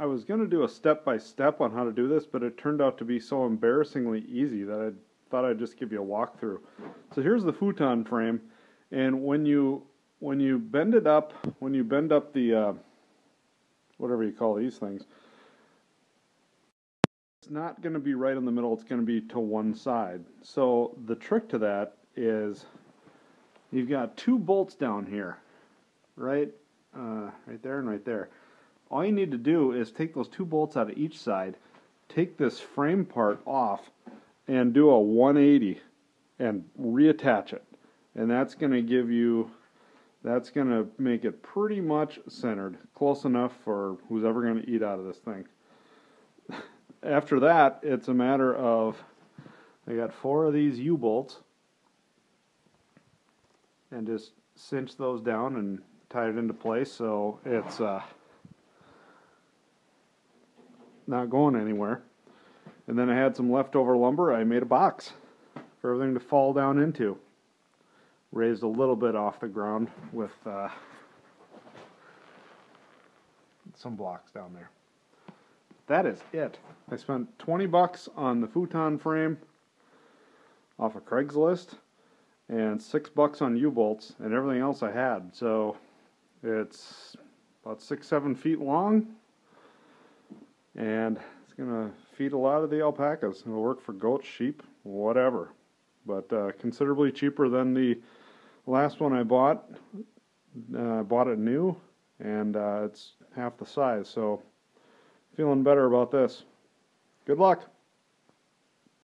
I was going to do a step by step on how to do this, but it turned out to be so embarrassingly easy that I thought I'd just give you a walkthrough. So here's the futon frame, and when you when you bend it up, when you bend up the uh, whatever you call these things, it's not going to be right in the middle. It's going to be to one side. So the trick to that is you've got two bolts down here, right, uh, right there and right there. All you need to do is take those two bolts out of each side, take this frame part off, and do a 180 and reattach it. And that's going to give you, that's going to make it pretty much centered, close enough for who's ever going to eat out of this thing. After that, it's a matter of, I got four of these U-bolts, and just cinch those down and tie it into place so it's uh, not going anywhere. And then I had some leftover lumber. I made a box for everything to fall down into. Raised a little bit off the ground with uh, some blocks down there. That is it. I spent 20 bucks on the futon frame off of Craigslist and six bucks on U-bolts and everything else I had. So it's about six, seven feet long and it's going to feed a lot of the alpacas. It'll work for goats, sheep, whatever. But uh, considerably cheaper than the last one I bought. Uh, I bought it new and uh, it's half the size. So feeling better about this. Good luck.